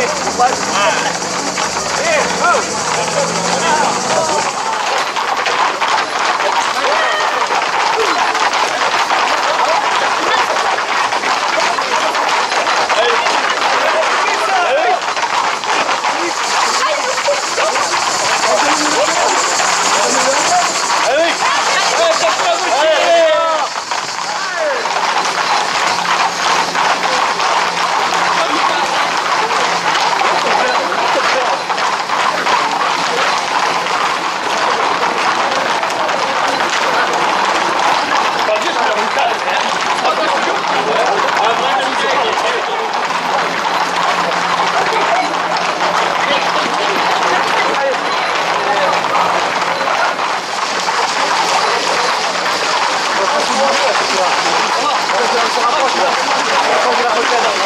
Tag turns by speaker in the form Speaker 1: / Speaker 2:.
Speaker 1: Allez, Nick, Gracias.